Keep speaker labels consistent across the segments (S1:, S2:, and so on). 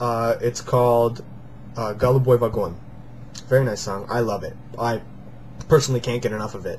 S1: Uh, it's called uh, Gullah Vagon. Very nice song. I love it. I personally can't get enough of it.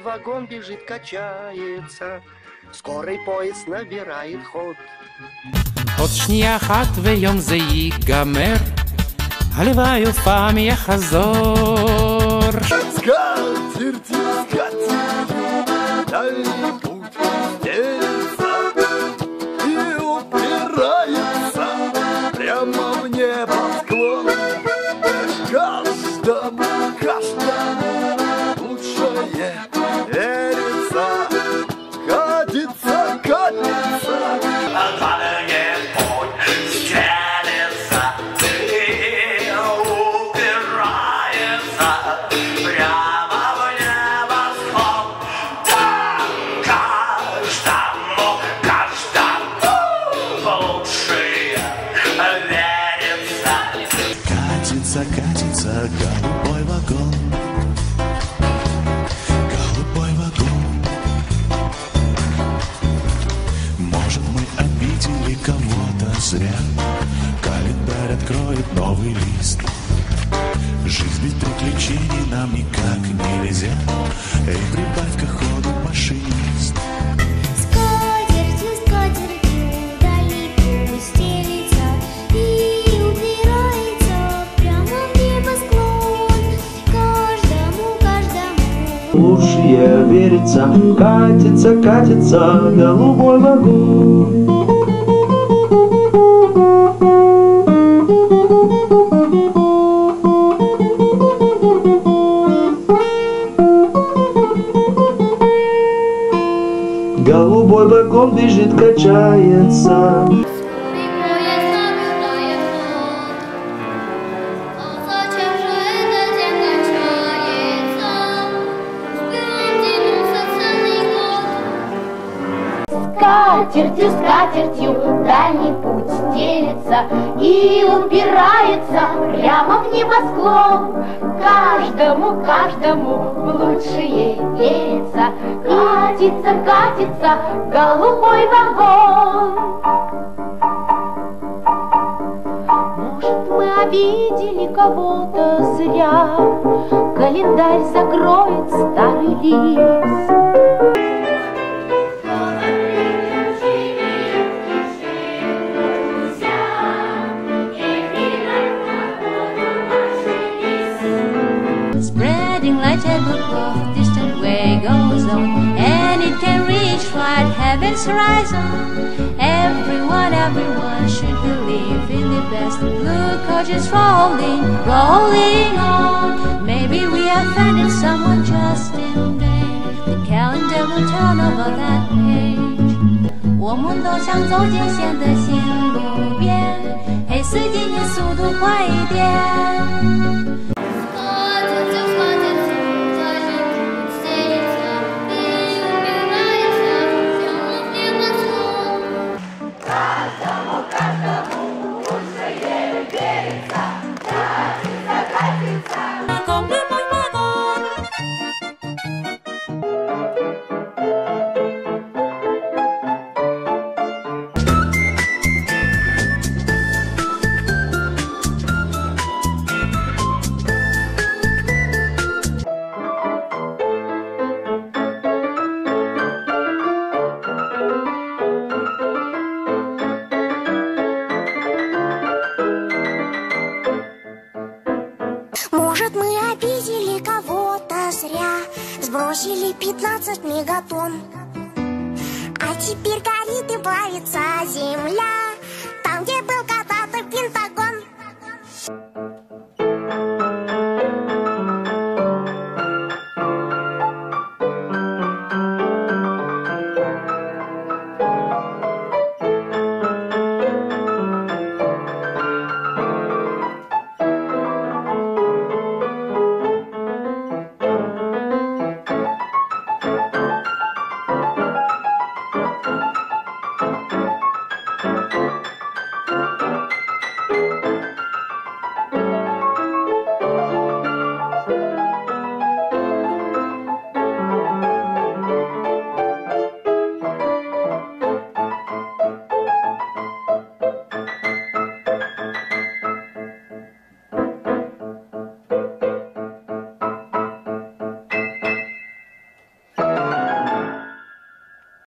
S2: вагон
S3: бежит, качается, Скорый поезд набирает ход.
S4: עוד שנייה אחת ויום זה ייגמר, הלוואי ופעם יחזור.
S5: Скатертью, скатертью, дальний
S6: новый лист. Жизнь без приключений нам никак нельзя. Эй, прибавь-ка ходу, машинист.
S7: Лучшее верится, катится, катится голубой вагон. Бежит, качается.
S2: Скатертью, скатертью дальний путь стелется и упирается прямо в небосклон. Каждому, каждому в лучшее верится, катится, катится голубой вагон. Может, мы обидели кого-то зря, Календарь закроет старый лист.
S8: Horizon. Everyone, everyone should believe in the best. Blue are just rolling, rolling on. Maybe we offended someone just in vain. The calendar will turn over that page. 我们都想走进新的新路边，黑丝今年速度快一点。
S9: Может, мы обидели кого-то зря Сбросили 15 мегатон, А теперь горит и плавится земля Там, где был когда-то Пентагон.